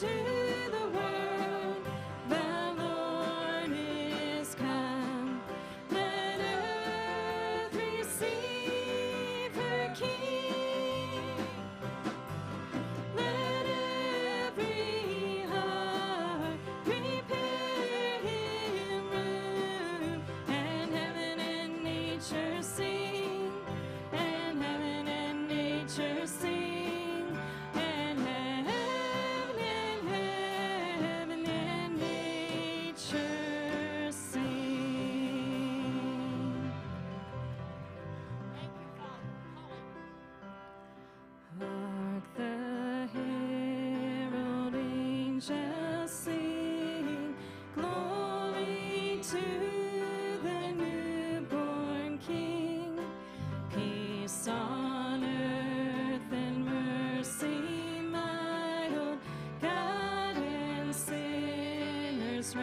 to angels sing, glory to the newborn King, peace on earth and mercy mild, God and sinners.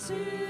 to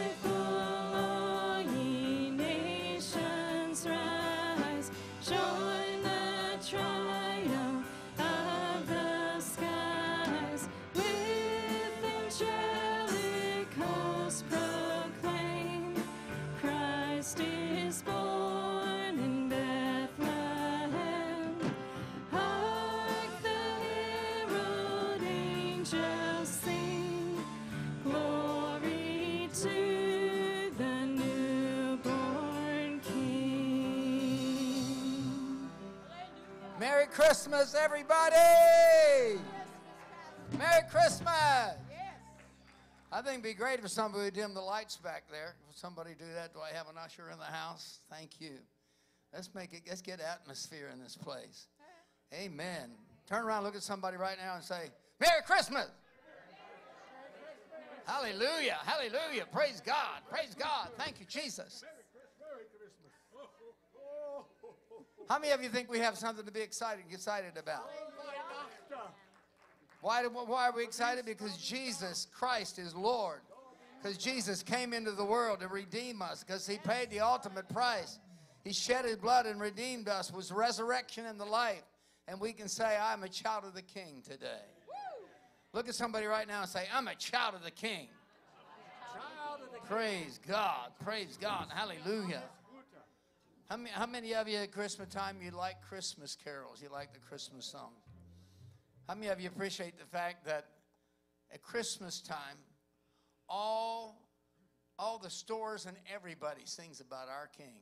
Christmas, everybody! Merry Christmas! I think it'd be great if somebody would dim the lights back there. Somebody do that? Do I have an usher in the house? Thank you. Let's make it, let's get atmosphere in this place. Amen. Turn around, look at somebody right now and say, Merry Christmas! Hallelujah, hallelujah. Praise God, praise God. Thank you, Jesus. How many of you think we have something to be excited, excited about? Why, why are we excited? Because Jesus Christ is Lord. Because Jesus came into the world to redeem us. Because he paid the ultimate price. He shed his blood and redeemed us. Was resurrection and the life. And we can say, I'm a child of the King today. Look at somebody right now and say, I'm a child of the King. Praise God. Praise God. Hallelujah. How many, how many of you at Christmas time you like Christmas carols? You like the Christmas songs? How many of you appreciate the fact that at Christmas time, all, all the stores and everybody sings about our King?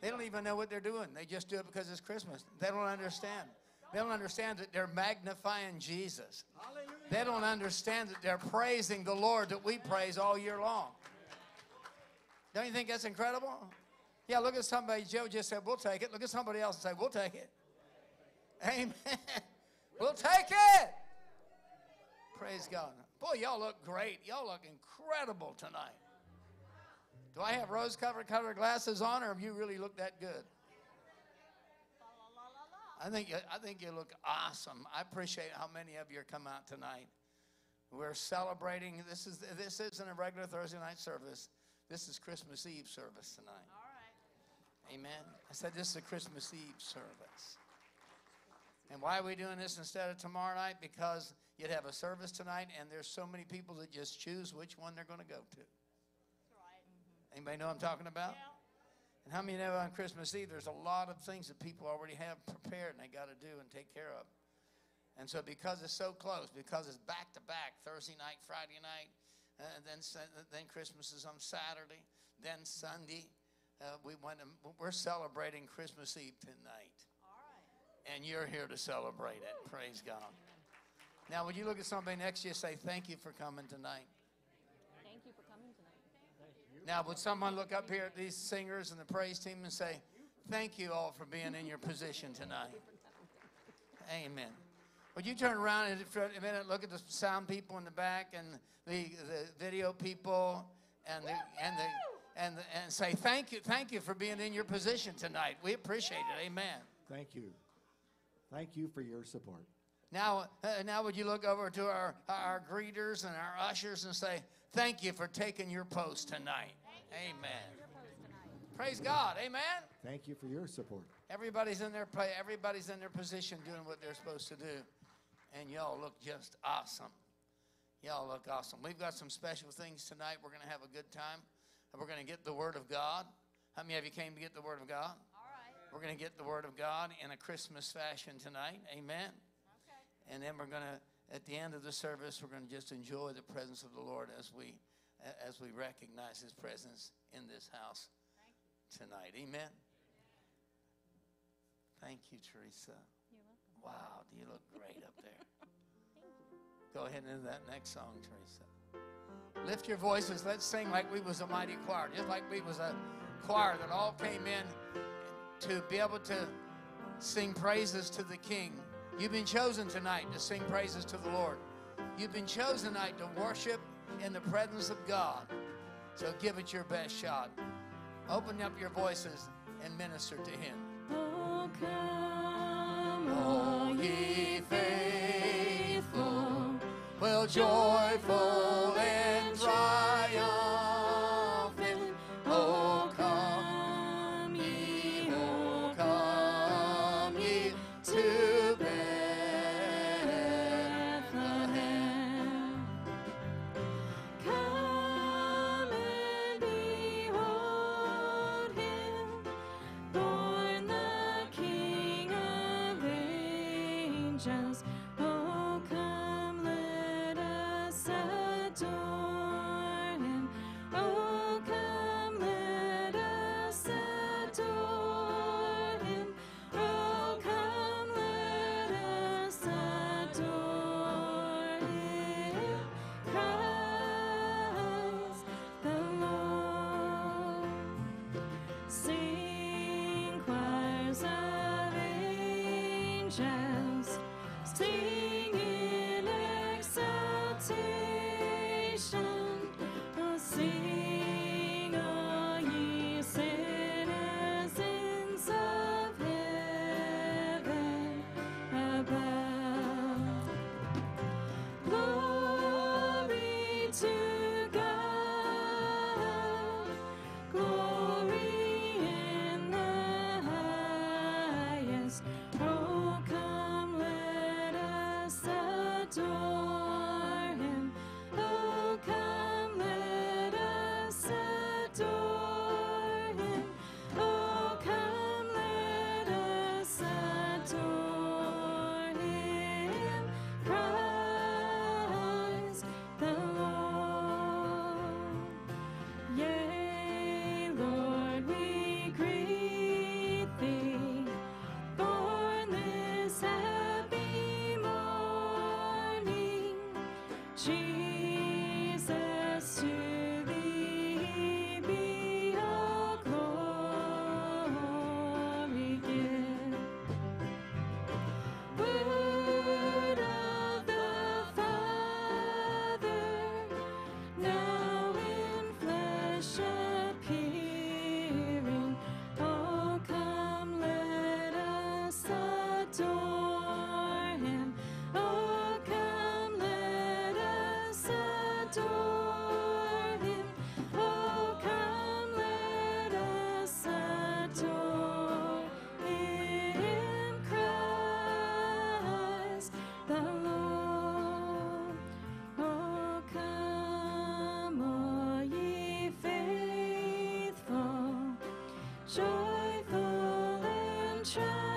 They don't even know what they're doing. They just do it because it's Christmas. They don't understand. They don't understand that they're magnifying Jesus. They don't understand that they're praising the Lord that we praise all year long. Don't you think that's incredible? Yeah, look at somebody. Joe just said, We'll take it. Look at somebody else and say, We'll take it. Amen. We'll take it. Praise God. Boy, y'all look great. Y'all look incredible tonight. Do I have rose covered colored glasses on, or have you really looked that good? I think you- I think you look awesome. I appreciate how many of you are come out tonight. We're celebrating. This is this isn't a regular Thursday night service. This is Christmas Eve service tonight. Amen. I said this is a Christmas Eve service. And why are we doing this instead of tomorrow night? Because you'd have a service tonight, and there's so many people that just choose which one they're going to go to. Anybody know what I'm talking about? And how many know on Christmas Eve there's a lot of things that people already have prepared and they got to do and take care of. And so because it's so close, because it's back to back, Thursday night, Friday night, uh, then then Christmas is on Saturday, then Sunday, uh, we went and we're celebrating Christmas Eve tonight. And you're here to celebrate it. Praise God. Now, would you look at somebody next to you and say, Thank you for coming tonight? Thank you for coming tonight. Now, would someone look up here at these singers and the praise team and say, Thank you all for being in your position tonight? Amen. Would you turn around and for a minute look at the sound people in the back and the, the video people and the, and the and and say thank you, thank you for being in your position tonight. We appreciate it. Amen. Thank you. Thank you for your support. Now, uh, now would you look over to our, our greeters and our ushers and say, thank you for taking your post tonight. Amen. Praise God. Amen. Thank you for your support. Everybody's in their play. Everybody's in their position doing what they're supposed to do. And y'all look just awesome. Y'all look awesome. We've got some special things tonight. We're going to have a good time. And we're going to get the Word of God. How many of you came to get the Word of God? All right. We're going to get the Word of God in a Christmas fashion tonight. Amen. Okay. And then we're going to, at the end of the service, we're going to just enjoy the presence of the Lord as we, as we recognize His presence in this house tonight. Amen. Thank you, Teresa. You're welcome. Wow, do you look great up there? Thank you. Go ahead and into that next song, Teresa. Lift your voices. Let's sing like we was a mighty choir, just like we was a choir that all came in to be able to sing praises to the King. You've been chosen tonight to sing praises to the Lord. You've been chosen tonight to worship in the presence of God. So give it your best shot. Open up your voices and minister to Him. Oh, come, oh, All all ye faithful, well, joyful joyful and triumphant.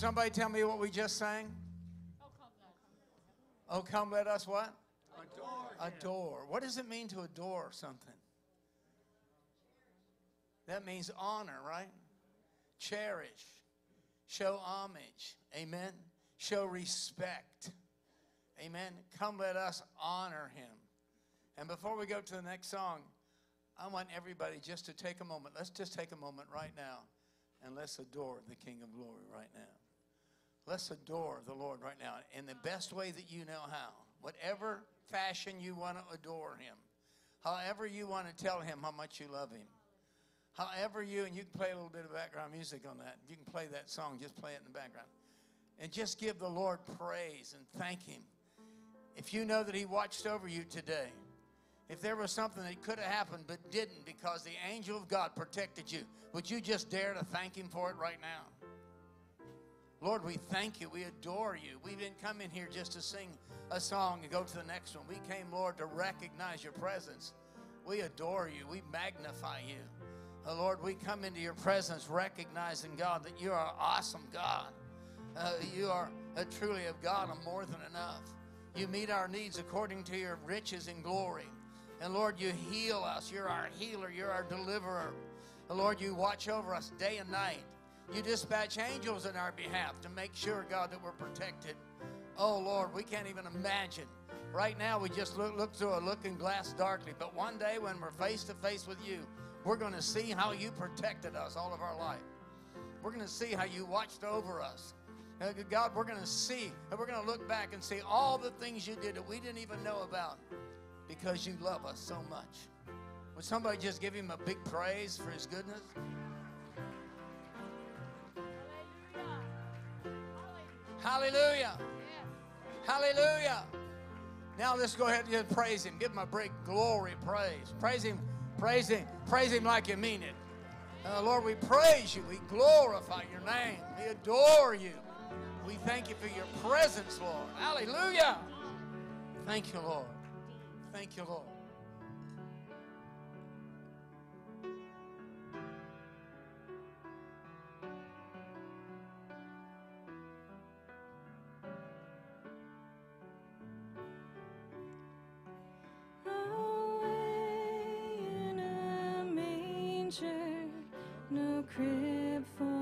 Somebody tell me what we just sang? Oh, come let us oh, what? Adore. Adore. What does it mean to adore something? That means honor, right? Cherish. Show homage. Amen. Show respect. Amen. Come let us honor him. And before we go to the next song, I want everybody just to take a moment. Let's just take a moment right now and let's adore the King of Glory right now. Let's adore the Lord right now in the best way that you know how. Whatever fashion you want to adore him. However you want to tell him how much you love him. However you, and you can play a little bit of background music on that. You can play that song, just play it in the background. And just give the Lord praise and thank him. If you know that he watched over you today, if there was something that could have happened but didn't because the angel of God protected you, would you just dare to thank him for it right now? Lord, we thank you. We adore you. We didn't come in here just to sing a song and go to the next one. We came, Lord, to recognize your presence. We adore you. We magnify you. Oh, Lord, we come into your presence recognizing, God, that you are awesome God. Uh, you are uh, truly of God and more than enough. You meet our needs according to your riches and glory. And Lord, you heal us. You're our healer. You're our deliverer. And Lord, you watch over us day and night. You dispatch angels in our behalf to make sure, God, that we're protected. Oh, Lord, we can't even imagine. Right now, we just look, look through a looking glass darkly. But one day, when we're face to face with you, we're going to see how you protected us all of our life. We're going to see how you watched over us. Uh, God, we're going to see, and we're going to look back and see all the things you did that we didn't even know about because you love us so much. Would somebody just give him a big praise for his goodness? Hallelujah. Hallelujah. Now let's go ahead and just praise him. Give him a big glory praise. Praise him, praise him, praise him like you mean it. Uh, Lord, we praise you. We glorify your name. We adore you. We thank you for your presence, Lord. Hallelujah. Thank you, Lord. Thank you, Lord. Crib for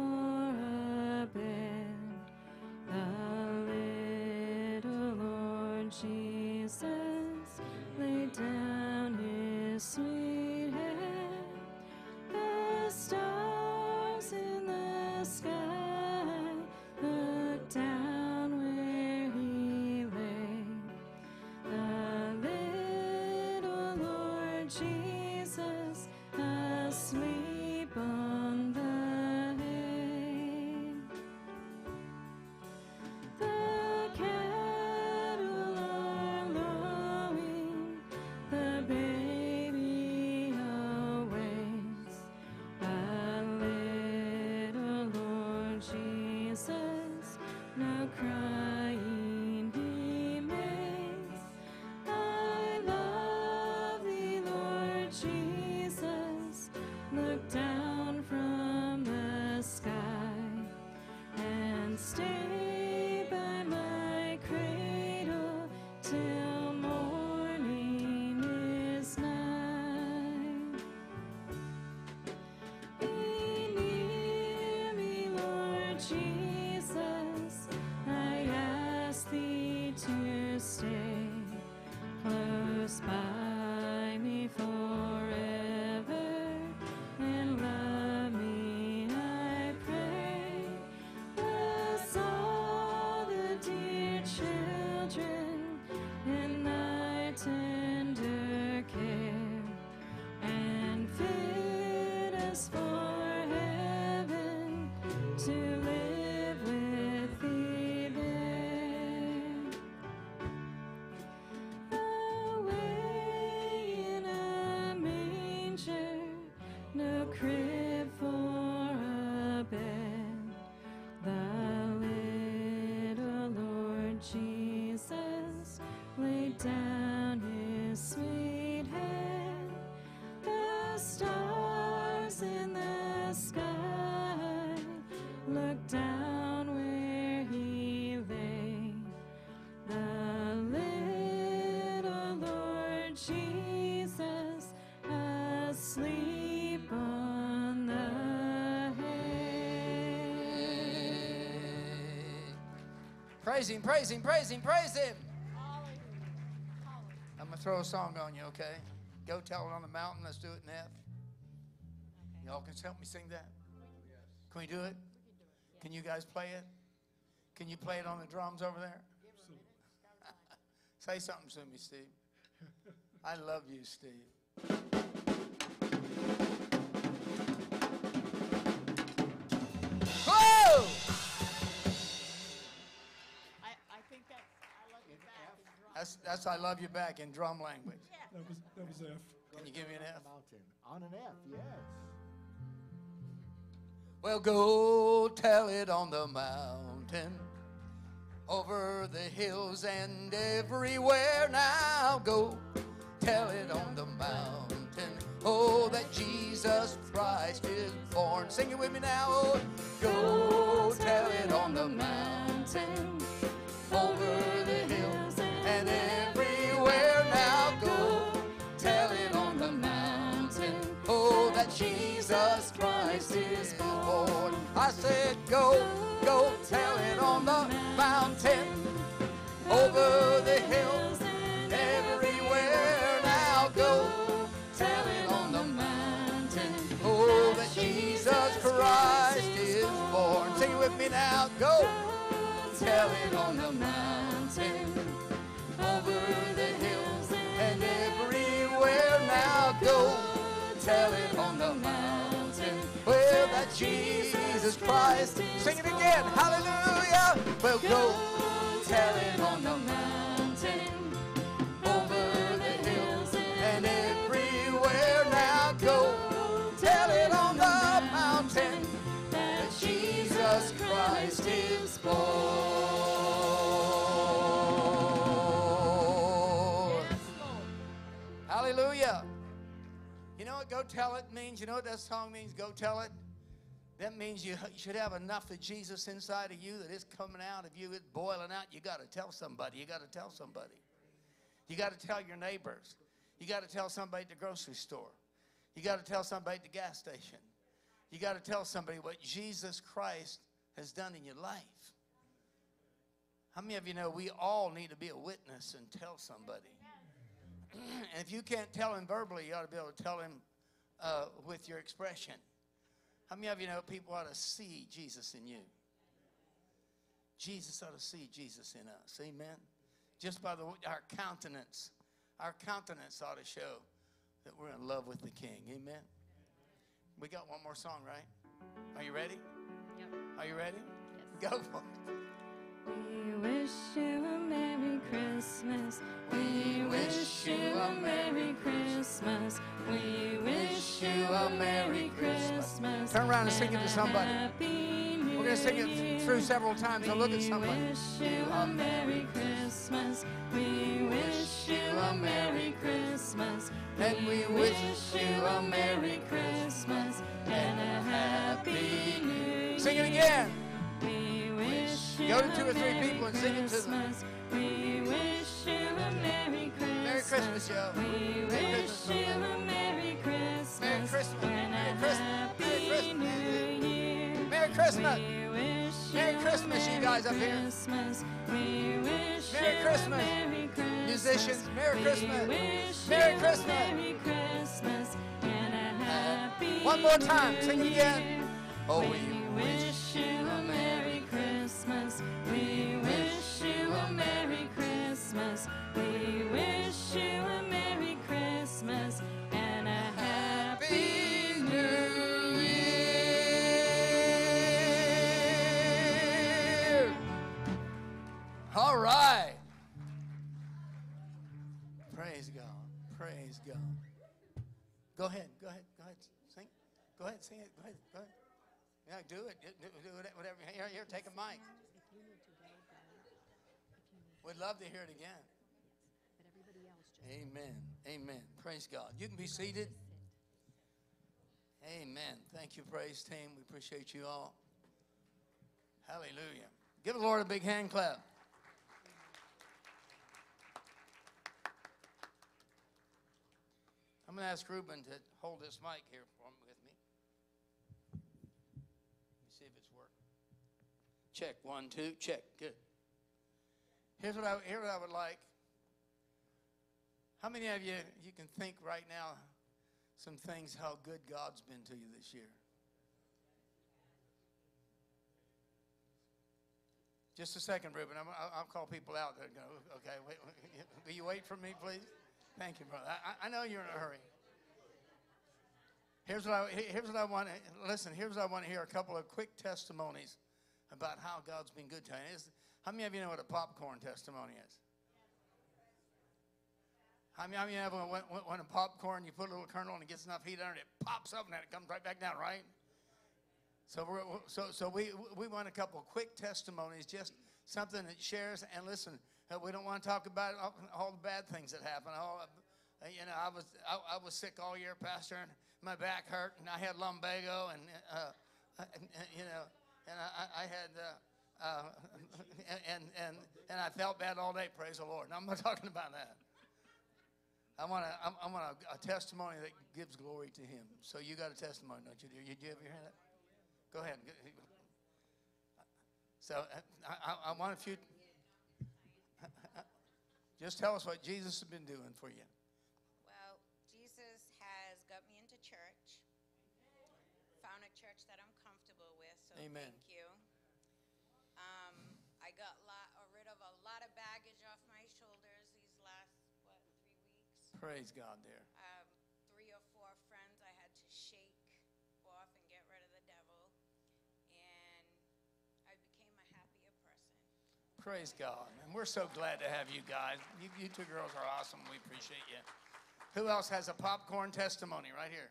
crib for a bed. The little Lord Jesus laid down his sweet head. The stars in the sky looked down where he lay. The little Lord Jesus Praise him, praise him, praise him, praise him. I'm going to throw a song on you, okay? Go tell it on the mountain. Let's do it in F. Y'all can help me sing that? Can we do it? Can you guys play it? Can you play it on the drums over there? Say something to me, Steve. I love you, Steve. That's, that's I love you back in drum language. That was, that was F. Can you give me an F? Mountain. On an F, yes. Well, go tell it on the mountain, over the hills and everywhere. Now go tell it on the mountain. Oh, that Jesus Christ is born. Sing it with me now. Oh, go tell it on the mountain, over Jesus Christ is born. I said, go, go tell it on the mountain, over the hills, everywhere. Now go tell it on the mountain. Oh, that Jesus Christ is born. Sing it with me now. Go tell it on the mountain, over the hills, and everywhere. Now go tell it on the mountain. Well, that Jesus Christ. Sing it again. Hallelujah. Well, go tell it on the mountain, over the hills, and everywhere. Now go tell it on the mountain that Jesus Christ is born. Go tell it means? You know what that song means, go tell it? That means you should have enough of Jesus inside of you that it's coming out of you, it's boiling out. You got to tell somebody. You got to tell somebody. You got to tell your neighbors. You got to tell somebody at the grocery store. You got to tell somebody at the gas station. You got to tell somebody what Jesus Christ has done in your life. How many of you know we all need to be a witness and tell somebody? and if you can't tell him verbally, you ought to be able to tell him uh, with your expression. How many of you know people ought to see Jesus in you? Jesus ought to see Jesus in us. Amen. Just by the our countenance, our countenance ought to show that we're in love with the King. Amen. We got one more song, right? Are you ready? Yep. Are you ready? Yes. Go for it. We wish you a Merry Christmas. We wish you a Merry Christmas. We wish you a Merry Christmas. Turn around and sing it to somebody. We're going to sing it through several times. So look at somebody. We wish you a Merry Christmas. We wish you a Merry Christmas. And we wish you a Merry Christmas and a Happy New Year. Sing it again. We wish you Go to two or three people and sing it to them. Christmas. We wish you a Merry Christmas. Merry Christmas, yo. We Merry wish Christmas. you a Merry Christmas. Merry Christmas. And Merry Christmas. Merry Christmas. New Year. Merry Christmas. We wish Merry Christmas, you guys up here. Christmas. We wish Merry you a Christmas. Merry Christmas. Musicians, Merry Christmas. Merry Christmas. Merry Christmas and a uh, happy One more time. Sing it again. Oh, we we wish you a Merry Christmas. We wish you a Merry Christmas. We wish you a Merry Christmas and a happy New Year. All right. Praise God. Praise God. Go ahead. Go ahead. Go ahead. Sing. Go ahead. Sing it. Go ahead. Go ahead. Yeah, do it. Do, do it. Whatever. Here, here. Take a mic. We'd love to hear it again. Amen. Amen. Praise God. You can be seated. Amen. Thank you, praise team. We appreciate you all. Hallelujah. Give the Lord a big hand clap. I'm going to ask Ruben to hold this mic here for me, with me. Let me see if it's working. Check one, two, check. Good. Here's what I here's what I would like. How many of you you can think right now some things how good God's been to you this year? Just a second, Ruben. I'm, I'll, I'll call people out. Go, okay, wait, wait, will you wait for me, please? Thank you, brother. I, I know you're in a hurry. Here's what I, here's what I want to listen. Here's what I want to hear: a couple of quick testimonies about how God's been good to. Is- How many of you know what a popcorn testimony is? How many of you know when, when, when a popcorn you put a little kernel and it gets enough heat under it, it pops up and then it comes right back down, right? So, we're, so, so we, we want a couple quick testimonies, just something that shares. And listen, uh, we don't want to talk about all, all the bad things that happen. All, uh, you know, I was I, I was sick all year, Pastor, and my back hurt, and I had lumbago, and, uh, and, and, you know, and I, I had. Uh, uh, and, and, and I felt bad all day, praise the Lord. And I'm not talking about that. I want, a, I want a, a testimony that gives glory to Him. So you got a testimony, don't you? Did you ever hear that? Go ahead. So uh, I, I, I want a few. Just tell us what Jesus has been doing for you. Amen. thank you. Um, I got lot, uh, rid of a lot of baggage off my shoulders these last what three weeks. Praise God there. Um, three or four friends I had to shake off and get rid of the devil, and I became a happier person. Praise God. And we're so glad to have you guys. You, you two girls are awesome. We appreciate you. Who else has a popcorn testimony right here?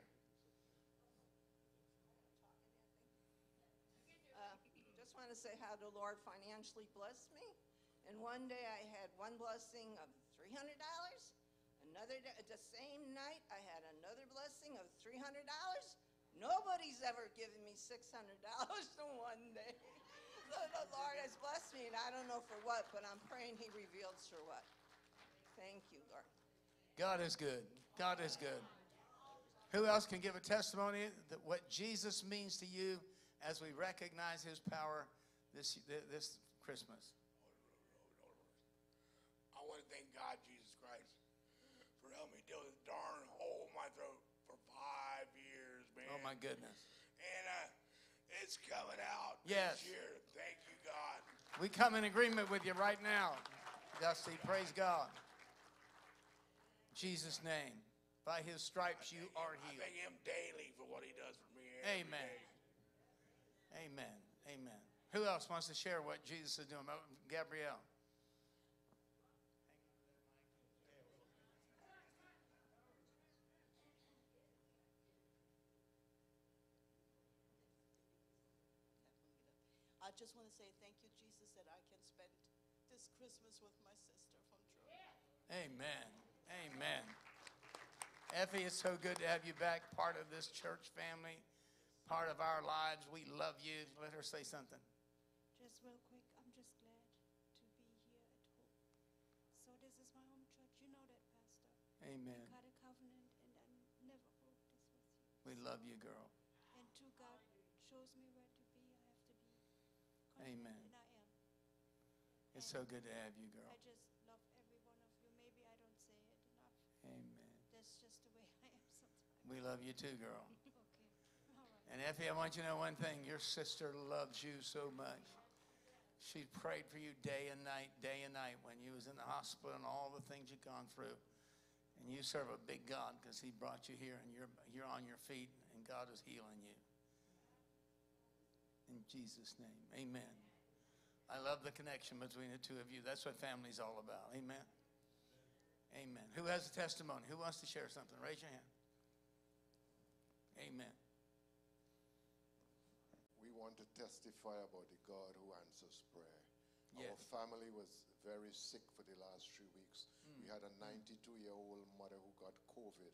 Say how the Lord financially blessed me. And one day I had one blessing of $300. Another day, the same night, I had another blessing of $300. Nobody's ever given me $600 in one day. The, the Lord has blessed me, and I don't know for what, but I'm praying He reveals for what. Thank you, Lord. God is good. God is good. Who else can give a testimony that what Jesus means to you as we recognize his power this, this Christmas? I want to thank God, Jesus Christ, for helping me deal with this darn hole in my throat for five years, man. Oh, my goodness. And uh, it's coming out Yes. this year. Thank you, God. We come in agreement with you right now, Dusty. Praise God. Jesus' name. By his stripes you are I healed. thank Him daily for what He does for me. Amen. day. Amen. Amen. Who else wants to share what Jesus is doing? Oh, Gabrielle. I just want to say thank you, Jesus, that I can spend this Christmas with my sister from Georgia. Amen. Amen. Effie, it's so good to have you back, part of this church family, part of our lives. We love you. Let her say something. Amen. Got a covenant, and I never broke this with you. We love you, girl. And till God shows me where to be, I have to be. Amen. And I am. It's so good to have you, girl. I just love every one of you. Maybe I don't say it enough. Amen. That's just the way I am sometimes. We love you too, girl. okay. All right. And Effie, I want you to know one thing. Your sister loves you so much. She prayed for you day and night, day and night when you was in the hospital and all the things you've gone through. And you serve a big God because he brought you here and you're, you're on your feet and God is healing you. In Jesus' name, amen. I love the connection between the two of you. That's what family's all about. Amen. Amen. Who has a testimony? Who wants to share something? Raise your hand. Amen. We want to testify about the God who answers prayer. Yes. Our family was very sick for the last three weeks. Hmm. We had a 92 year old mother who got COVID,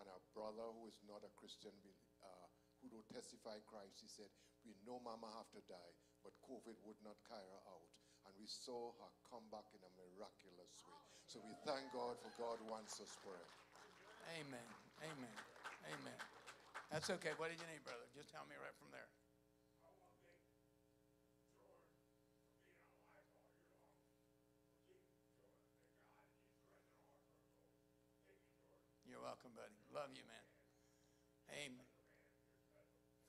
and a brother who is not a Christian, uh, who don't testify Christ. He said, We know Mama have to die, but COVID would not carry her out. And we saw her come back in a miraculous way. So we thank God for God who answers prayer. Amen. Amen. Amen. That's okay. What did you need, brother? Just tell me right from there. Welcome, buddy. Love you, man. Amen.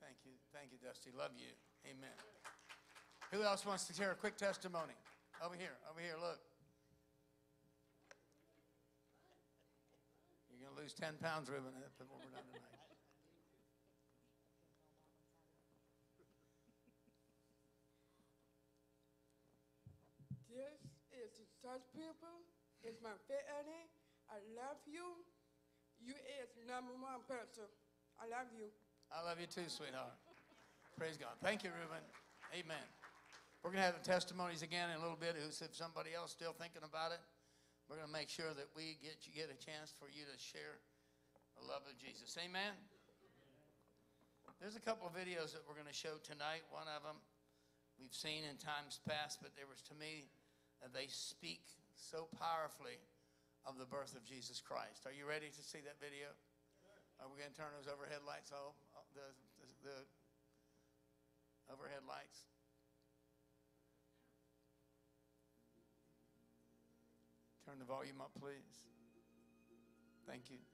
Thank you. Thank you, Dusty. Love you. Amen. Who else wants to share a quick testimony? Over here. Over here. Look. You're going to lose 10 pounds, Ruben, before we're done tonight. This is to touch people. It's my family. I love you. You is number one person. I love you. I love you too, sweetheart. Praise God. Thank you, Reuben. Amen. We're going to have the testimonies again in a little bit. Who's if somebody else still thinking about it? We're going to make sure that we get you get a chance for you to share the love of Jesus. Amen. There's a couple of videos that we're going to show tonight. One of them we've seen in times past, but there was to me they speak so powerfully of the birth of Jesus Christ. Are you ready to see that video? Are we going to turn those overhead lights off? Uh, The, the, the overhead lights? Turn the volume up, please. Thank you.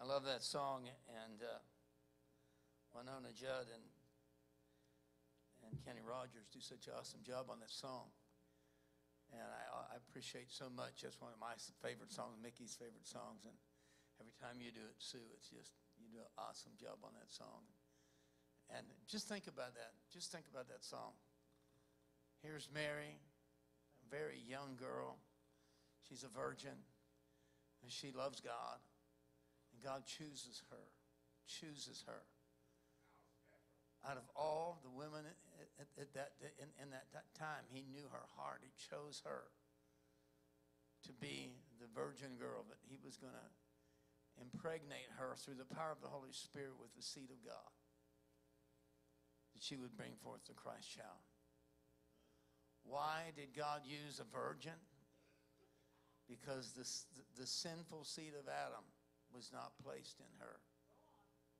I love that song, and uh, Wynonna Judd and and Kenny Rogers do such an awesome job on that song. And I, I appreciate so much. That's one of my favorite songs, Mickey's favorite songs. And every time you do it, Sue, it's just you do an awesome job on that song. And just think about that. Just think about that song. Here's Mary, a very young girl. She's a virgin, and she loves God. God chooses her, chooses her. Out of all the women at, at, at that, in, in that, that time, He knew her heart. He chose her to be the virgin girl that He was going to impregnate her through the power of the Holy Spirit with the seed of God. That she would bring forth the Christ child. Why did God use a virgin? Because the, the sinful seed of Adam was not placed in her.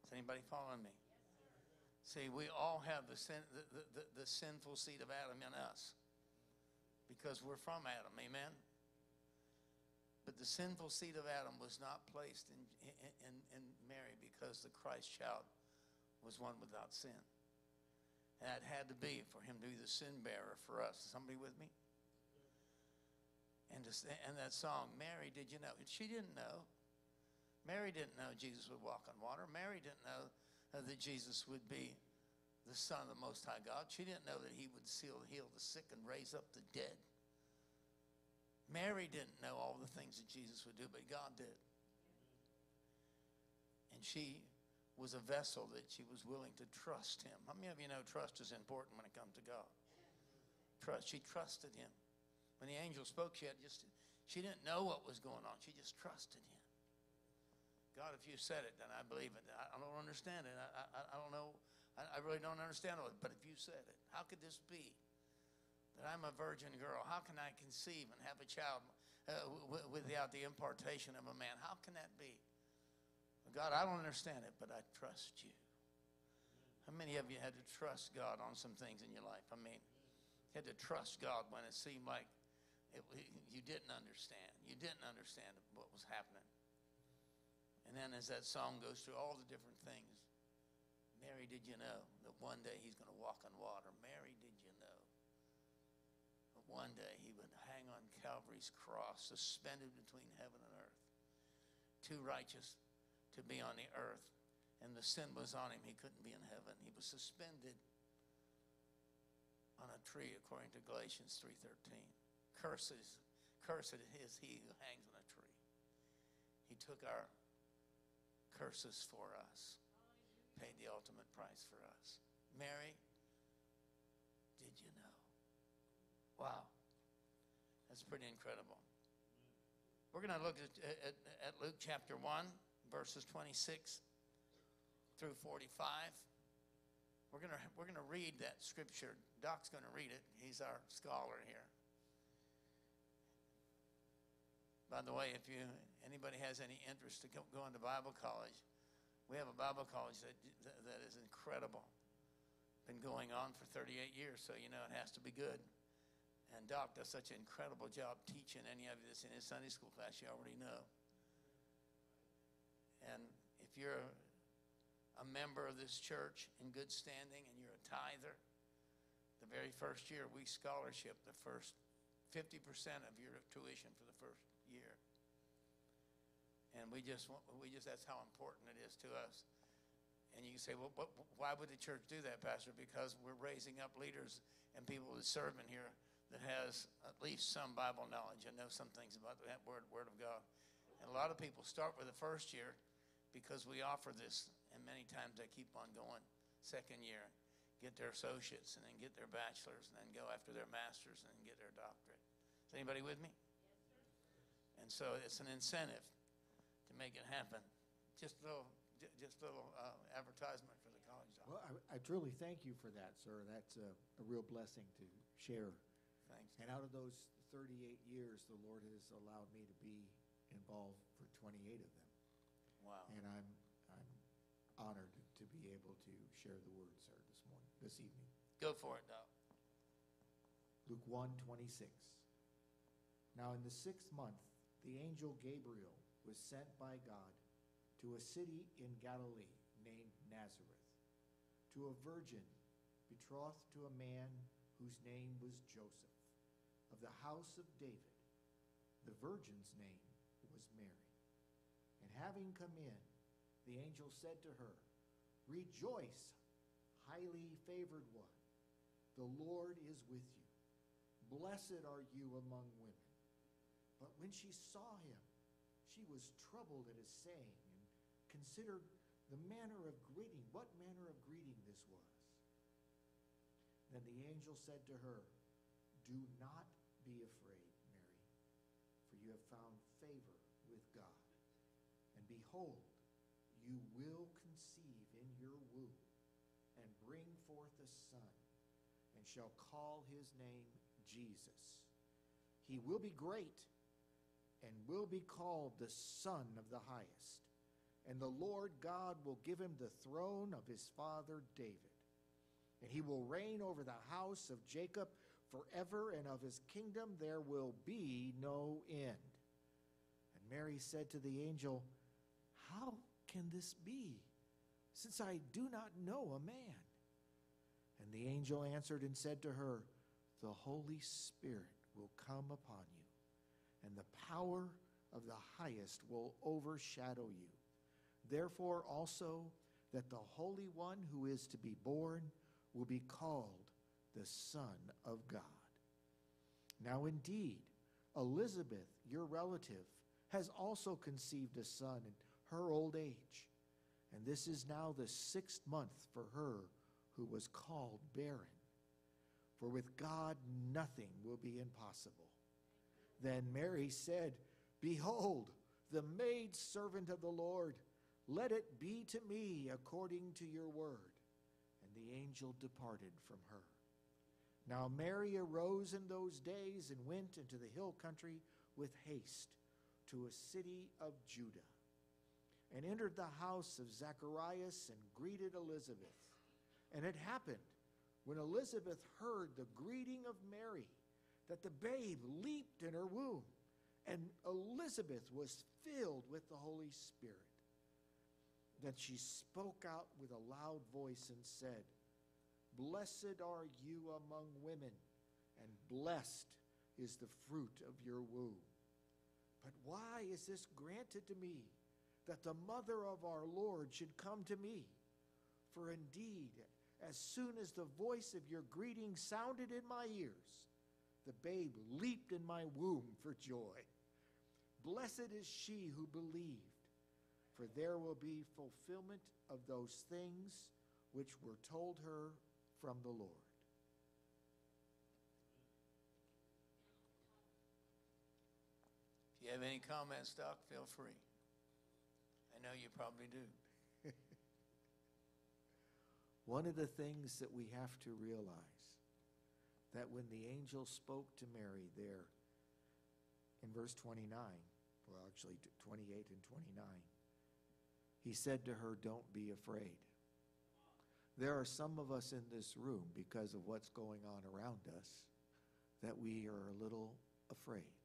Is anybody following me? See, we all have the, sin, the, the, the, sinful seed of Adam in us because we're from Adam. Amen? But the sinful seed of Adam was not placed in, in, in Mary because the Christ child was one without sin. And that had to be for him to be the sin bearer for us. Somebody with me? And, just, and that song, Mary, did you know? She didn't know. Mary didn't know Jesus would walk on water. Mary didn't know that Jesus would be the Son of the Most High God. She didn't know that he would seal, heal the sick and raise up the dead. Mary didn't know all the things that Jesus would do, but God did. And she was a vessel that she was willing to trust him. How many of you know trust is important when it comes to God? Trust. She trusted him. When the angel spoke, she had just she didn't know what was going on. She just trusted him. God, if you said it, then I believe it. I, don't understand it. I, I, I don't know. I, I, really don't understand it. But if you said it, how could this be? That I'm a virgin girl. How can I conceive and have a child uh, w- without the impartation of a man? How can that be? God, I don't understand it, but I trust you. How many of you had to trust God on some things in your life? I mean, had to trust God when it seemed like it, you didn't understand. You didn't understand what was happening. And then as that song goes through all the different things, Mary, did you know that one day he's going to walk on water? Mary, did you know that one day he would hang on Calvary's cross, suspended between heaven and earth? Too righteous to be on the earth, and the sin was on him. He couldn't be in heaven. He was suspended on a tree, according to Galatians 3.13. Curses, cursed is he who hangs on a tree. He took our curses for us, paid the ultimate price for us. Mary, did you know? Wow. That's pretty incredible. We're going to look at, at, at, Luke chapter 1, verses 26 through 45. We're going to, we're going to read that scripture. Doc's going to read it. He's our scholar here. By the way, if you anybody has any interest to go, into Bible college, we have a Bible college that, that, is incredible. Been going on for 38 years, so you know it has to be good. And Doc does such an incredible job teaching any of this in his Sunday school class, you already know. And if you're a member of this church in good standing and you're a tither, the very first year we scholarship the first 50% of your tuition for the first. And we just, we just, that's how important it is to us. And you say, well, what, why would the church do that, Pastor? Because we're raising up leaders and people that serve in here that has at least some Bible knowledge and know some things about that word, word of God. And a lot of people start with the first year because we offer this, and many times they keep on going. Second year, get their associates, and then get their bachelors, and then go after their masters, and then get their doctorate. Is anybody with me? And so it's an incentive to make it happen. Just a little, just a little uh, advertisement for the college. Well, I, I, truly thank you for that, sir. That's a, a real blessing to share. Thanks. And out of those 38 years, the Lord has allowed me to be involved for 28 of them. Wow. And I'm I'm honored to be able to share the word, sir, this morning, this evening. Go for it, Doc. Luke 1 26. Now, in the sixth month, the angel Gabriel was sent by God to a city in Galilee named Nazareth, to a virgin betrothed to a man whose name was Joseph, of the house of David. The virgin's name was Mary. And having come in, the angel said to her, Rejoice, highly favored one. The Lord is with you. Blessed are you among women. But when she saw him, she was troubled at his saying and considered the manner of greeting, what manner of greeting this was. Then the angel said to her, Do not be afraid, Mary, for you have found favor with God. And behold, you will conceive in your womb and bring forth a son, and shall call his name Jesus. He will be great and will be called the Son of the Highest. And the Lord God will give him the throne of his father David. And he will reign over the house of Jacob forever, and of his kingdom there will be no end. And Mary said to the angel, How can this be, since I do not know a man? And the angel answered and said to her, The Holy Spirit will come upon you, and the power of the highest will overshadow you. Therefore, also, that the Holy One who is to be born will be called the Son of God. Now, indeed, Elizabeth, your relative, has also conceived a son in her old age. And this is now the sixth month for her who was called barren. For with God nothing will be impossible. Then Mary said, Behold, the maid servant of the Lord, let it be to me according to your word. And the angel departed from her. Now Mary arose in those days and went into the hill country with haste to a city of Judah, and entered the house of Zacharias and greeted Elizabeth. And it happened when Elizabeth heard the greeting of Mary that the babe leaped in her womb, and Elizabeth was filled with the Holy Spirit. Then she spoke out with a loud voice and said, Blessed are you among women, and blessed is the fruit of your womb. But why is this granted to me, that the mother of our Lord should come to me? For indeed, as soon as the voice of your greeting sounded in my ears, the babe leaped in my womb for joy. Blessed is she who believed, for there will be fulfillment of those things which were told her from the Lord. If you have any comments, Doc, feel free. I know you probably do. One of the things that we have to realize that when the angel spoke to Mary there in verse 29, well, actually 28 and 29, he said to her, Don't be afraid. There are some of us in this room, because of what's going on around us, that we are a little afraid.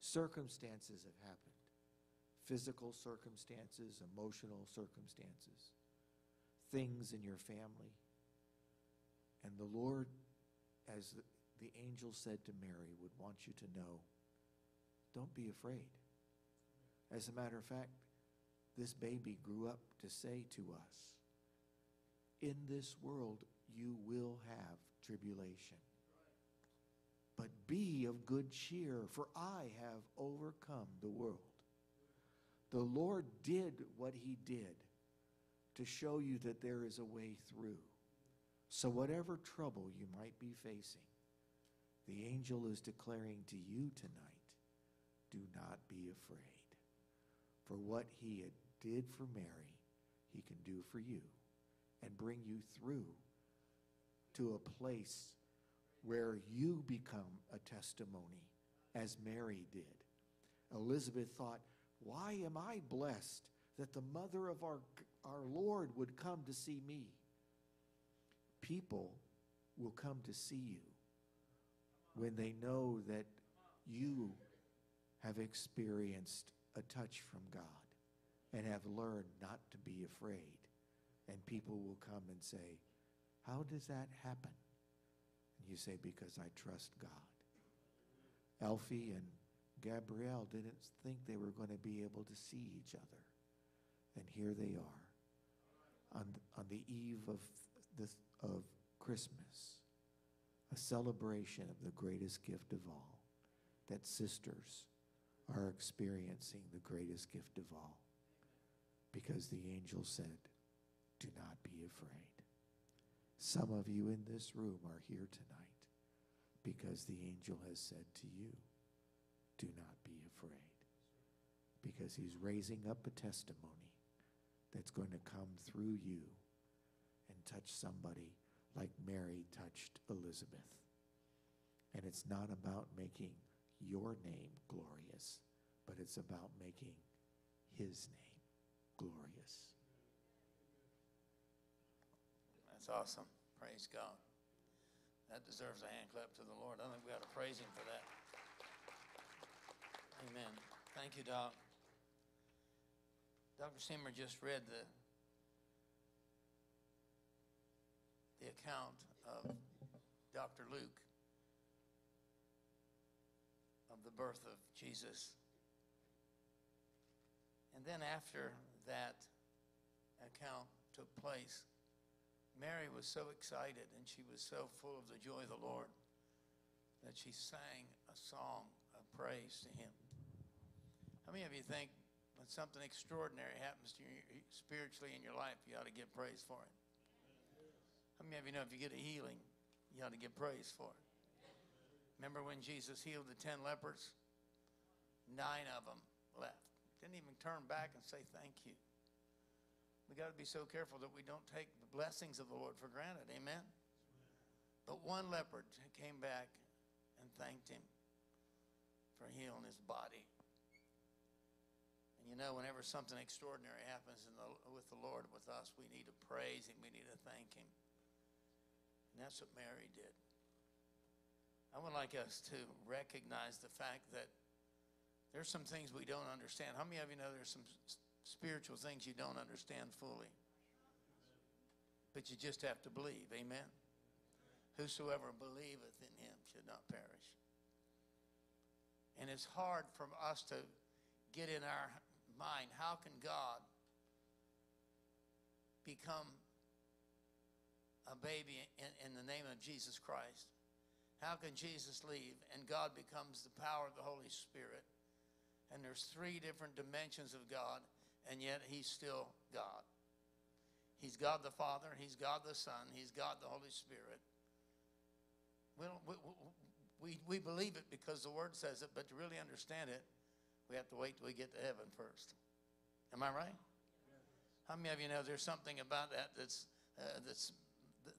Circumstances have happened physical circumstances, emotional circumstances, things in your family. And the Lord, as the, angel said to Mary, would want you to know don't be afraid. As a matter of fact, this baby grew up to say to us, In this world you will have tribulation. But be of good cheer, for I have overcome the world. The Lord did what he did to show you that there is a way through. So, whatever trouble you might be facing, the angel is declaring to you tonight do not be afraid. For what he did for Mary, he can do for you and bring you through to a place where you become a testimony, as Mary did. Elizabeth thought, Why am I blessed that the mother of our, our Lord would come to see me? People will come to see you when they know that you have experienced a touch from God and have learned not to be afraid. And people will come and say, How does that happen? And you say, Because I trust God. Alfie and Gabrielle didn't think they were going to be able to see each other. And here they are on, on the eve of, this, of Christmas, a celebration of the greatest gift of all, that sisters are experiencing the greatest gift of all. Because the angel said, Do not be afraid. Some of you in this room are here tonight because the angel has said to you, Do not be afraid. Because he's raising up a testimony that's going to come through you and touch somebody like Mary touched Elizabeth. And it's not about making your name glorious, but it's about making his name glorious. That's awesome. Praise God. That deserves a hand clap to the Lord. I think we ought to praise Him for that. Amen. Thank you, Doc. Dr. Seamer just read the the account of Dr. Luke of the birth of Jesus. And then after that account took place, Mary was so excited and she was so full of the joy of the Lord that she sang a song of praise to him. How many of you think when something extraordinary happens to you spiritually in your life, you ought to give praise for it? How many of you know if you get a healing, you ought to give praise for it? Remember when Jesus healed the ten lepers? Nine of them left. Didn't even turn back and say thank you. We got to be so careful that we don't take the blessings of the Lord for granted. Amen. But one leopard came back and thanked him for healing his body. And you know, whenever something extraordinary happens the, with the Lord, with us, we need to praise him. We need to thank him. And that's what Mary did. I would like us to recognize the fact that there's some things we don't understand. How many of you know there's some spiritual things you don't understand fully? But you just have to believe. Amen. Whosoever believeth in him should not perish. And it's hard for us to get in our mind how can God become a baby in, in the name of Jesus Christ? How can Jesus leave and God becomes the power of the Holy Spirit? And there's three different dimensions of God, and yet He's still God. He's God the Father, He's God the Son, He's God the Holy Spirit. We, don't, we, we, we believe it because the Word says it, but to really understand it, we have to wait till we get to heaven first. Am I right? How many of you know there's something about that that's, uh, that's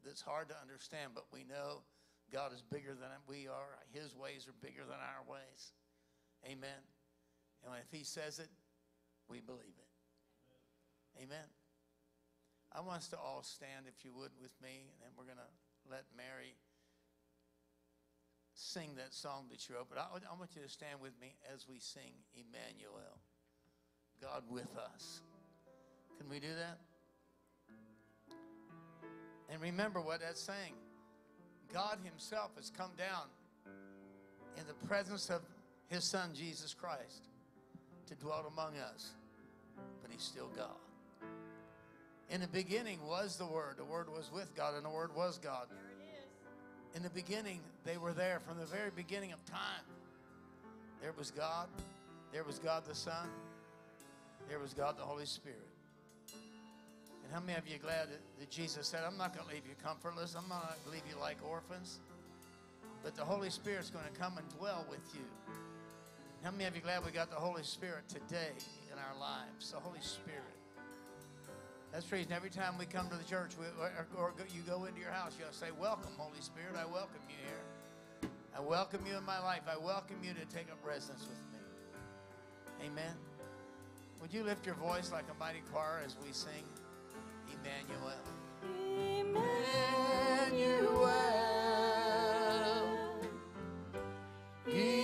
that's hard to understand, but we know God is bigger than we are. His ways are bigger than our ways. Amen. And if He says it, we believe it. Amen. I want us to all stand, if you would, with me, and then we're going to let Mary sing that song that you wrote. But I, I want you to stand with me as we sing Emmanuel, God with us. Can we do that? And remember what that's saying. God Himself has come down in the presence of His Son, Jesus Christ, to dwell among us. But He's still God. In the beginning was the Word. The Word was with God, and the Word was God. In the beginning, they were there from the very beginning of time. There was God. There was God the Son. There was God the Holy Spirit. And how many of you are glad that, that Jesus said, I'm not going to leave you comfortless. I'm not going to leave you like orphans. But the Holy Spirit's going to come and dwell with you. How many of you are glad we got the Holy Spirit today in our lives? The Holy Spirit. That's the reason every time we come to the church we, or, or you go into your house, you'll say, Welcome, Holy Spirit. I welcome you here. I welcome you in my life. I welcome you to take up residence with me. Amen. Would you lift your voice like a mighty choir as we sing? Emmanuel. Emmanuel. Emmanuel.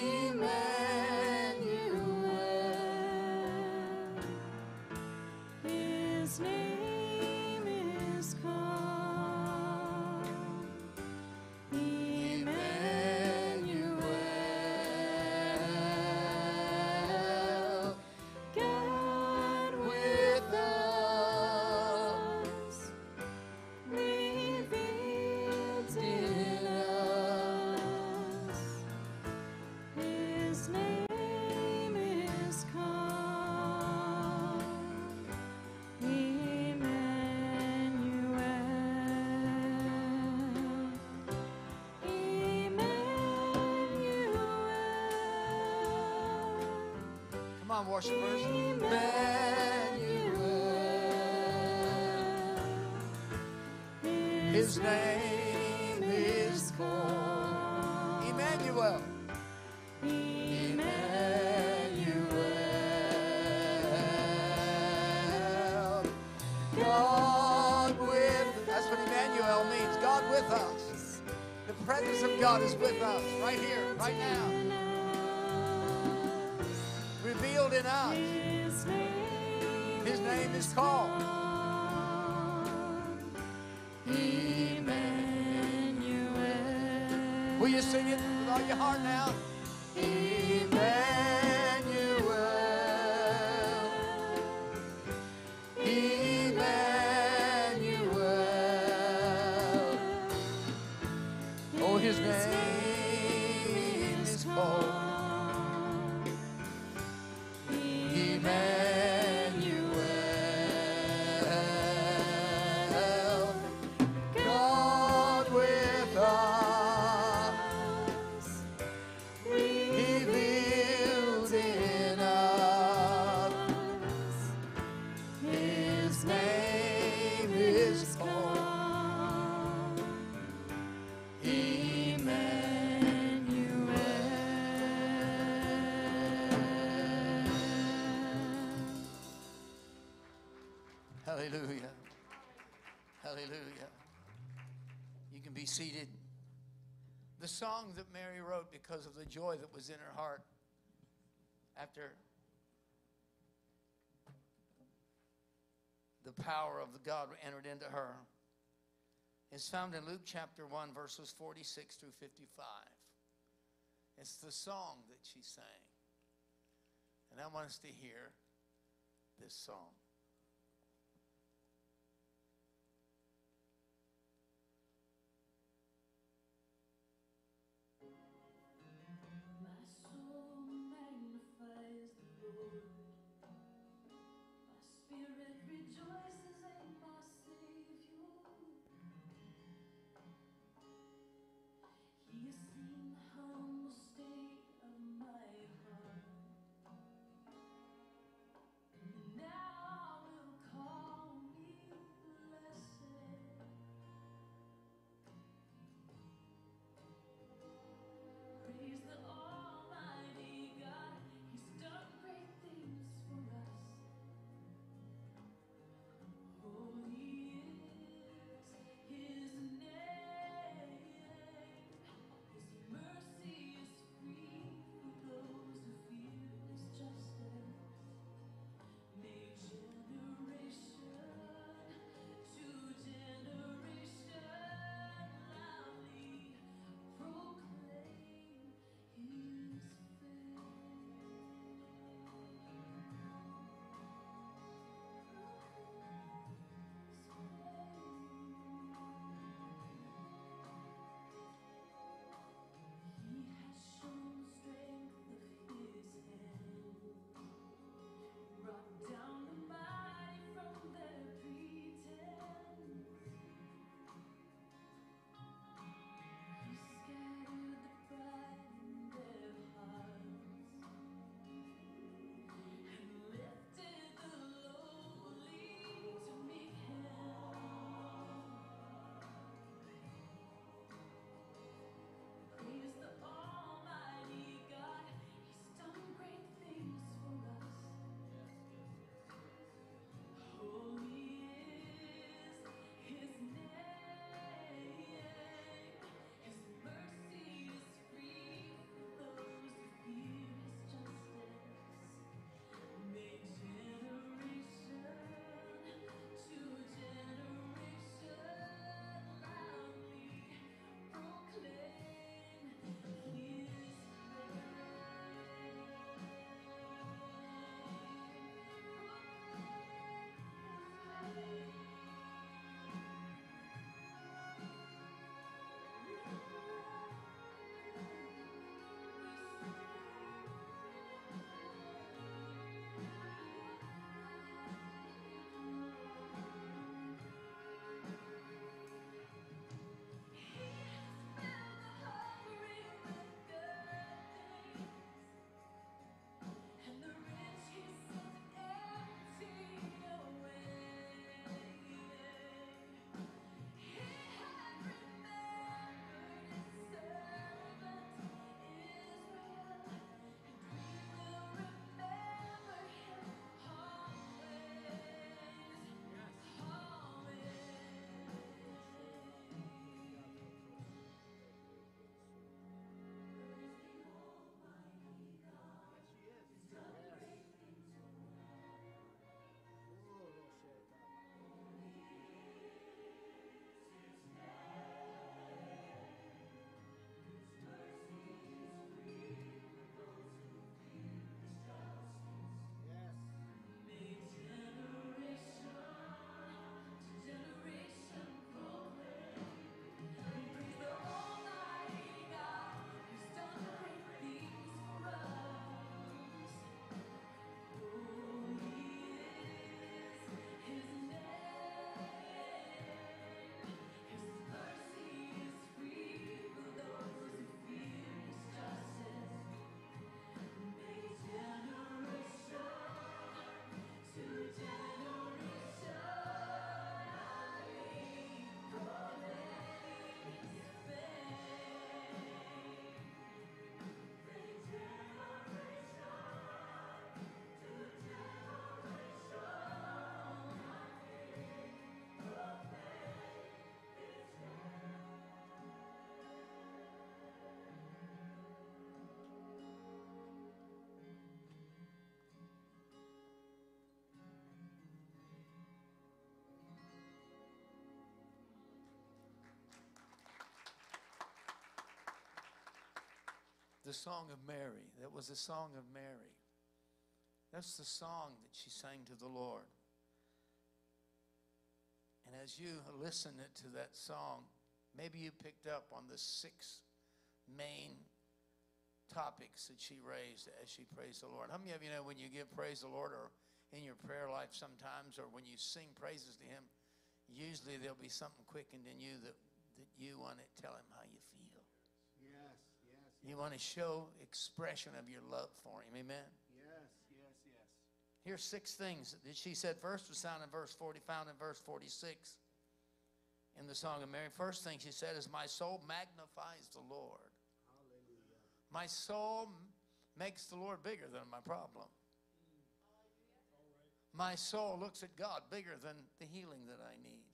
On, worshipers. Emmanuel. His name is called Emmanuel. Emmanuel. God with That's what Emmanuel means. God with us. The presence of God is with us in us. His name is called Emmanuel. Will you sing it with all your heart now? Seated. The song that Mary wrote because of the joy that was in her heart after the power of God entered into her is found in Luke chapter 1, verses 46 through 55. It's the song that she sang. And I want us to hear this song. The song of Mary. That was the song of Mary. That's the song that she sang to the Lord. And as you listen to that song, maybe you picked up on the six main topics that she raised as she praised the Lord. How many of you know when you give praise to the Lord or in your prayer life sometimes or when you sing praises to him, usually there'll be something quickened in you that, that you want to tell him how you You want to show expression of your love for him. Amen. yes, yes, yes. Here's six things that she said. First was found in verse 40, found in verse 46 in the Song of Mary. First thing she said is, My soul magnifies the Lord. Hallelujah. My soul makes the Lord bigger than my problem. My soul looks at God bigger than the healing that I need.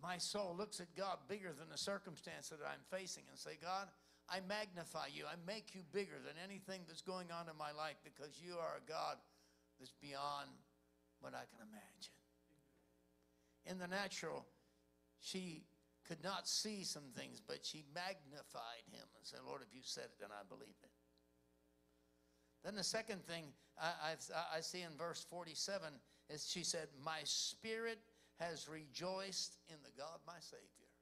My soul looks at God bigger than the circumstance that I'm facing and say, God, I magnify you. I make you bigger than anything that's going on in my life because you are a God that's beyond what I can imagine. In the natural, she could not see some things, but she magnified him and said, Lord, if you said it, then I believe it. Then the second thing I, I, I see in verse 47 is she said, My spirit has rejoiced in the God my Savior.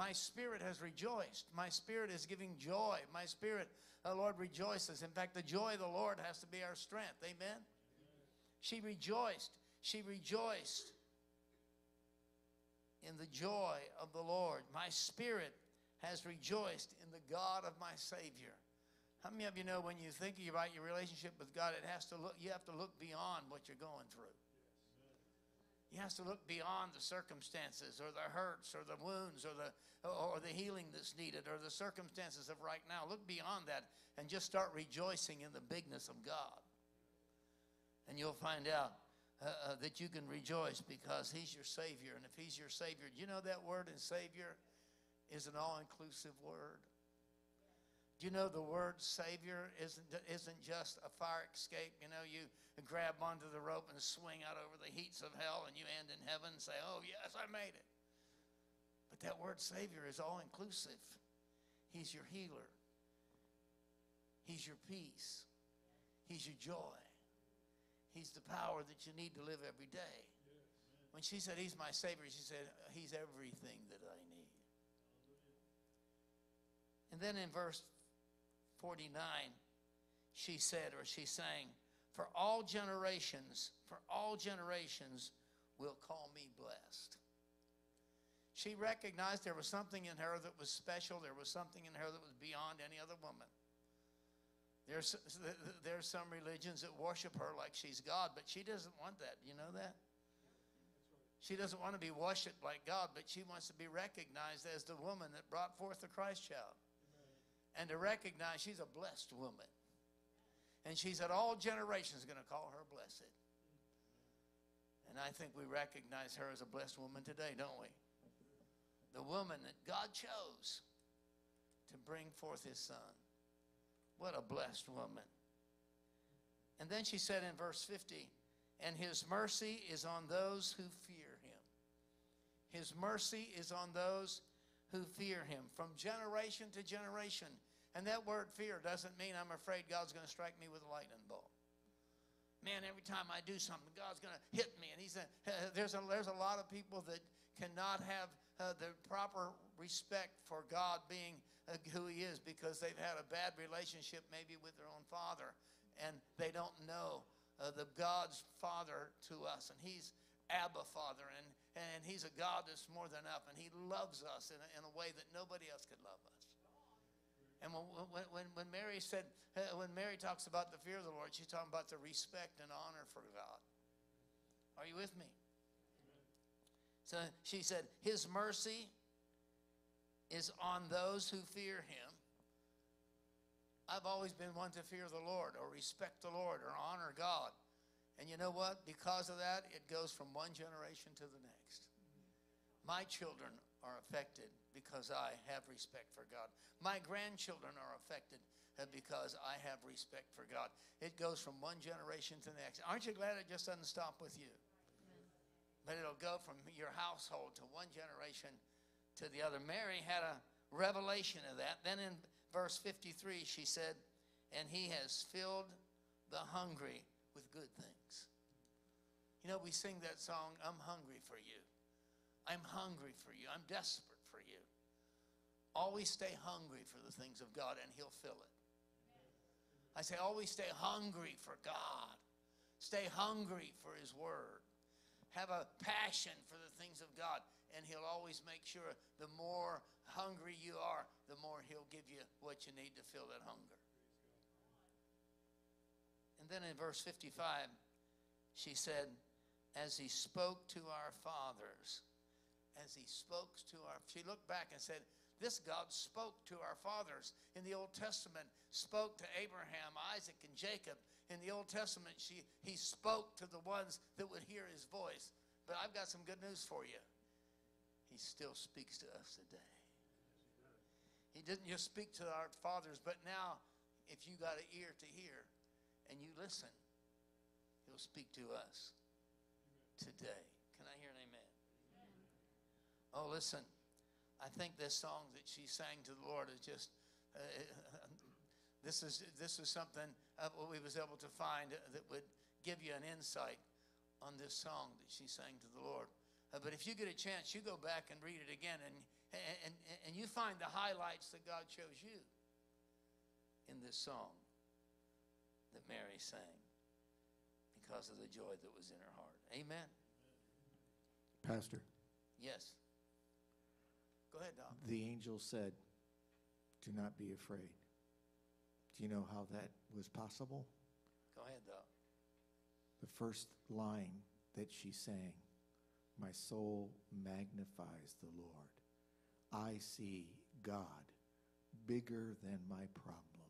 My spirit has rejoiced. My spirit is giving joy. My spirit, the Lord, rejoices. In fact, the joy of the Lord has to be our strength. Amen? She rejoiced. She rejoiced in the joy of the Lord. My spirit has rejoiced in the God of my Savior. How many of you know when you think about your relationship with God, it has to look, you have to look beyond what you're going through. You have to look beyond the circumstances or the hurts or the wounds or the, or the healing that's needed or the circumstances of right now. Look beyond that and just start rejoicing in the bigness of God. And you'll find out uh, uh, that you can rejoice because He's your Savior. And if He's your Savior, do you know that word in Savior is an all inclusive word? Do you know the word Savior isn't, isn't just a fire escape? You know, you grab onto the rope and swing out over the heats of hell and you end in heaven and say, Oh, yes, I made it. But that word Savior is all inclusive. He's your healer, He's your peace, He's your joy, He's the power that you need to live every day. When she said, He's my Savior, she said, He's everything that I need. And then in verse 49, she said, or she sang, For all generations, for all generations will call me blessed. She recognized there was something in her that was special. There was something in her that was beyond any other woman. There's, there's some religions that worship her like she's God, but she doesn't want that. You know that? She doesn't want to be worshipped like God, but she wants to be recognized as the woman that brought forth the Christ child and to recognize she's a blessed woman. And she said, All generations are going to call her blessed. And I think we recognize her as a blessed woman today, don't we? The woman that God chose to bring forth his son. What a blessed woman. And then she said in verse 50, And his mercy is on those who fear him. His mercy is on those who fear him from generation to generation. And that word fear doesn't mean I'm afraid God's going to strike me with a lightning bolt. Man, every time I do something, God's going to hit me. And he's a, there's, a, there's a lot of people that cannot have uh, the proper respect for God being uh, who he is because they've had a bad relationship maybe with their own father. And they don't know uh, the God's father to us. And he's Abba Father. And, and he's a God that's more than enough. And he loves us in a, in a way that nobody else could love us. And when, when, when Mary said, uh, when Mary talks about the fear of the Lord, she's talking about the respect and honor for God. Are you with me? So she said, His mercy is on those who fear Him. I've always been one to fear the Lord or respect the Lord or honor God. And you know what? Because of that, it goes from one generation to the next. My children are affected because I have respect for God. My grandchildren are affected because I have respect for God. It goes from one generation to the next. Aren't you glad it just doesn't stop with you? But it'll go from your household to one generation to the other. Mary had a revelation of that. Then in verse 53, she said, And he has filled the hungry with good things. You know, we sing that song, I'm hungry for you. I'm hungry for you. I'm desperate for you. Always stay hungry for the things of God, and He'll fill it. I say, always stay hungry for God. Stay hungry for His Word. Have a passion for the things of God, and He'll always make sure the more hungry you are, the more He'll give you what you need to fill that hunger. And then in verse 55, she said, As He spoke to our fathers, as He spoke to our, she looked back and said, this God spoke to our fathers in the Old Testament, spoke to Abraham, Isaac, and Jacob. In the Old Testament, she, he spoke to the ones that would hear his voice. But I've got some good news for you. He still speaks to us today. He didn't just speak to our fathers, but now, if you got an ear to hear and you listen, he'll speak to us today. Can I hear an amen? Oh, listen. I think this song that she sang to the Lord is just, uh, this, is, this is something uh, we was able to find that would give you an insight on this song that she sang to the Lord. Uh, but if you get a chance, you go back and read it again, and, and, and you find the highlights that God shows you in this song that Mary sang because of the joy that was in her heart. Amen. Pastor, Yes. Go ahead, Doc. the angel said, Do not be afraid. Do you know how that was possible? Go ahead, Doc. The first line that she sang, My soul magnifies the Lord. I see God bigger than my problem,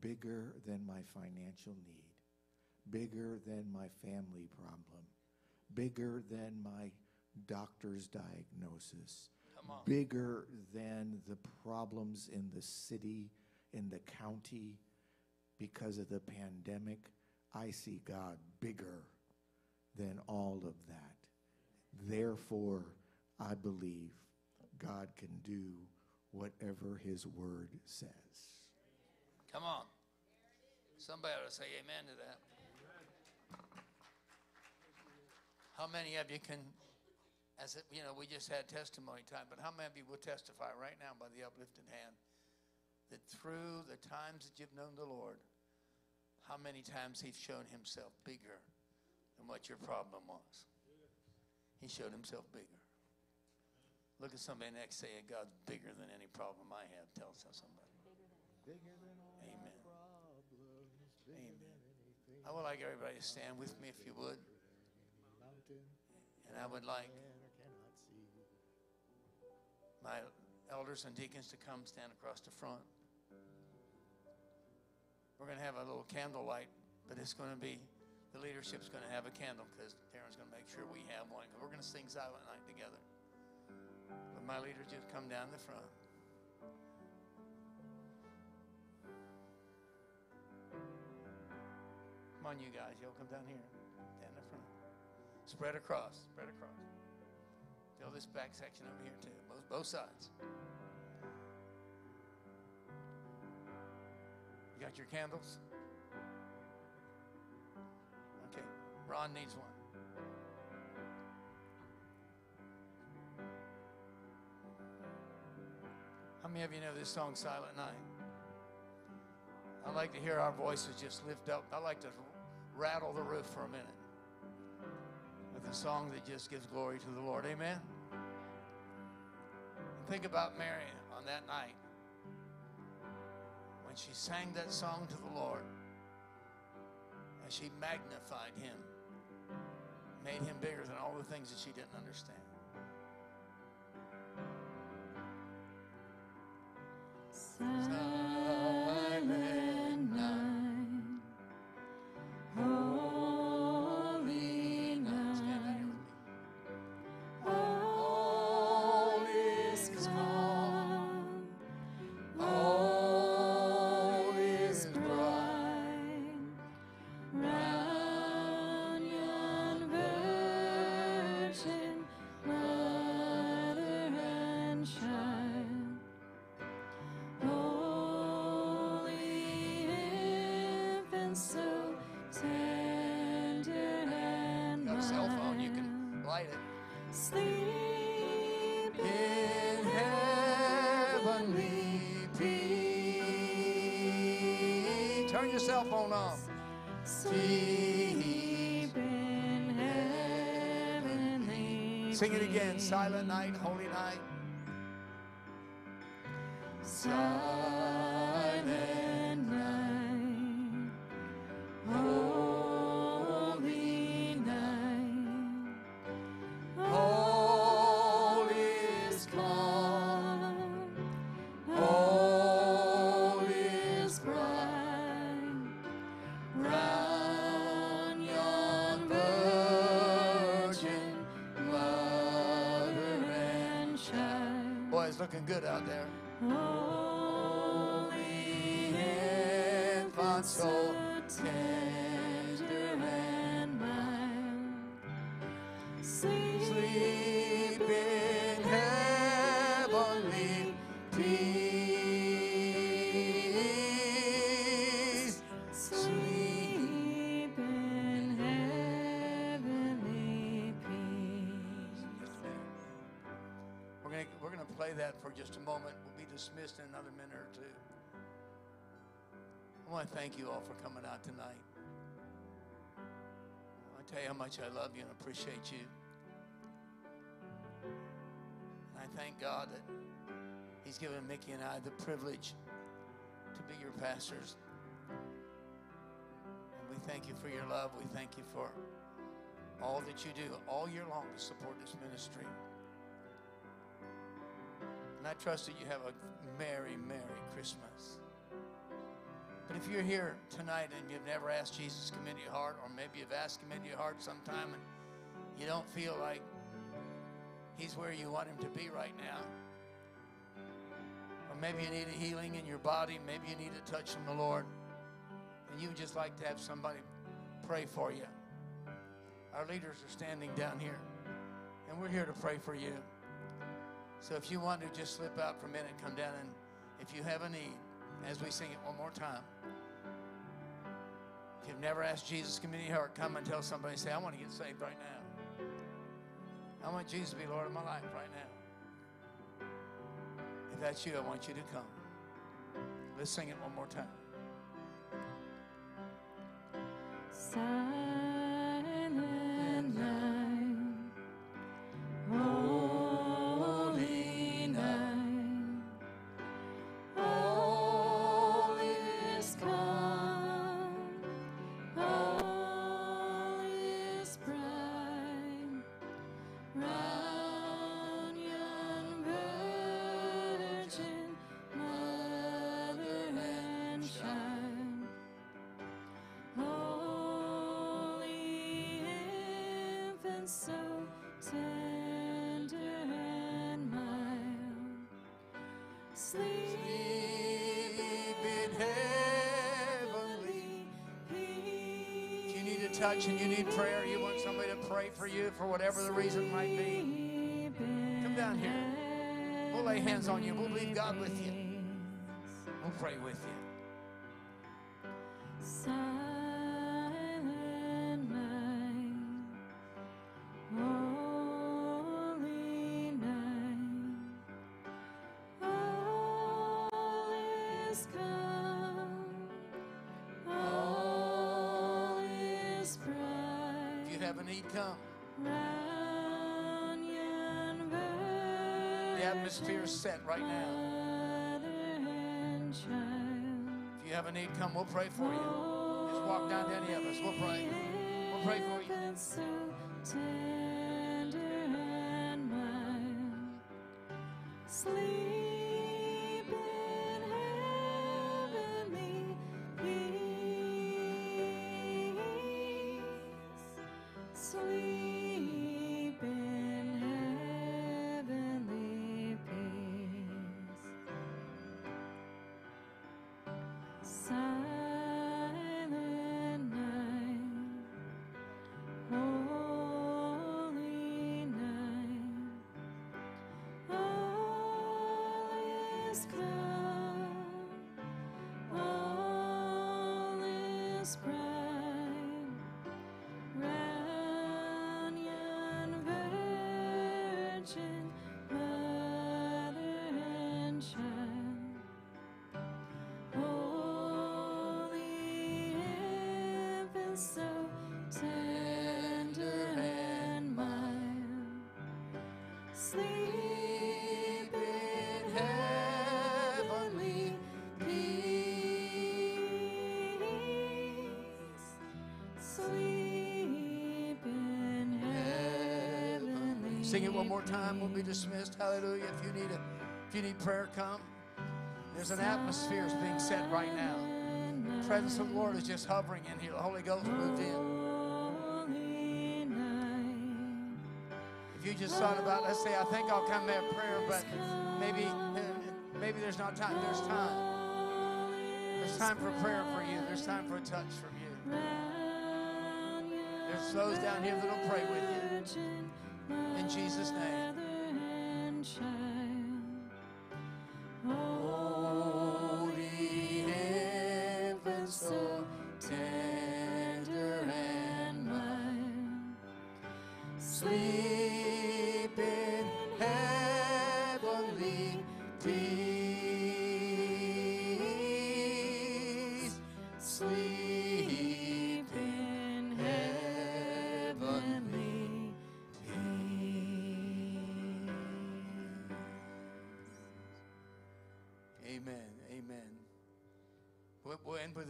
bigger than my financial need, bigger than my family problem, bigger than my doctor's diagnosis, bigger than the problems in the city, in the county, because of the pandemic. I see God bigger than all of that. Therefore, I believe God can do whatever His Word says. Come on. Somebody ought to say amen to that. How many of you can, as it, you know, we just had testimony time, but how many of you will testify right now by the uplifted hand that through the times that you've known the Lord, how many times He's shown Himself bigger than what your problem was? He showed Himself bigger. Look at somebody next, say, God's bigger than any problem I have. Tell somebody. Amen. I would like everybody to stand with me if you would. And I would like my elders and deacons to come stand across the front. We're going to have a little candle light, but it's going to be, the leadership's going to have a candle because Darren's going to make sure we have one. We're going to sing Silent Night together. But my leaders just come down the front. Come on, you guys. Y'all come down here. Down the front. Spread across. Spread across. Fill this back section over here, too. Both, both sides. You got your candles? Okay. Ron needs one. How many of you know this song, Silent Night? I like to hear our voices just lift up. I like to rattle the roof for a minute with a song that just gives glory to the Lord. Amen? And think about Mary on that night when she sang that song to the Lord and she magnified him, made him bigger than all the things that she didn't understand. Turn your cell phone in heavenly Sing it again. Silent night, holy night. Looking good out there. Holy infant, so tender and mild, Sleep dismissed in another minute or two. I want to thank you all for coming out tonight. I tell you how much I love you and appreciate you. And I thank God that He's given Mickey and I the privilege to be your pastors. And we thank you for your love. We thank you for all that you do all year long to support this ministry. And I trust that you have a Merry, Merry Christmas. But if you're here tonight and you've never asked Jesus to come into your heart, or maybe you've asked him into your heart sometime and you don't feel like he's where you want him to be right now, or maybe you need a healing in your body, maybe you need a touch from the Lord, and you would just like to have somebody pray for you. Our leaders are standing down here, and we're here to pray for you. So if you want to just slip out for a minute, and come down, and if you have a need, as we sing it one more time, if you've never asked Jesus your heart, come and tell somebody, say, I want to get saved right now. I want Jesus to be Lord of my life right now. If that's you, I want you to come. Let's sing it one more time. Infant, so tender and mild, sleep in heavenly peace. If you need a touch and you need prayer, you want somebody to pray for you for whatever the reason might be, come down here. We'll lay hands on you. We'll believe God with you. We'll pray with you. You have a need, come. We'll pray for you. Just walk down to any of us. We'll pray. We'll pray for you. Sing it one more time. We'll be dismissed. Hallelujah. If you need a, if you need prayer, come. There's an atmosphere that's being set right now. The presence of the Lord is just hovering in here. The Holy Ghost moved in. You just thought about, let's say, I think I'll come have prayer, but maybe, maybe there's not time. There's time. There's time for prayer for you. There's time for a touch from you. There's those down here that'll pray with you. In Jesus' name.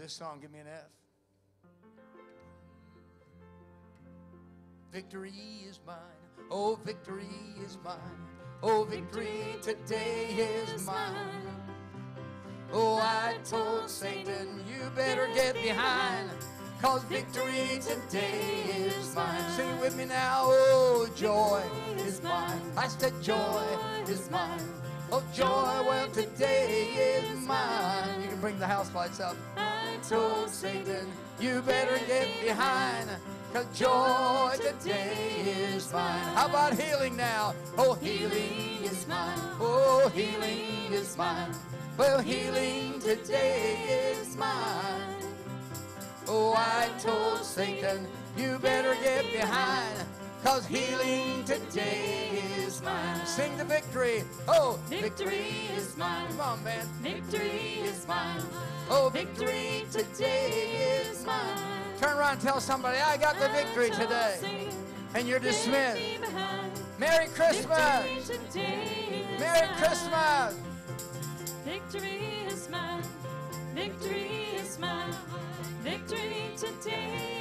This song. Give me an F. Victory is mine. Oh, victory is mine. Oh, victory today is mine. Oh, I told Satan, you better get behind. Cause victory today is mine. Sing it with me now. Oh, joy is mine. I said joy is mine. Oh, joy, well, today is mine. You can bring the house lights up. Told Satan, you better get behind. Cause joy today is mine. How about healing now? Oh, healing is mine. Oh, healing is mine. Well, healing today is mine. Oh, I told Satan, you better get behind. Cause healing today is mine. Sing the victory. Oh, victory is mine. Come on, man. Victory is mine. Oh, victory today is mine. Turn around and tell somebody, I got the victory today. And you're dismissed. Merry Christmas. Merry Christmas. Victory is mine. Victory is mine. Victory today.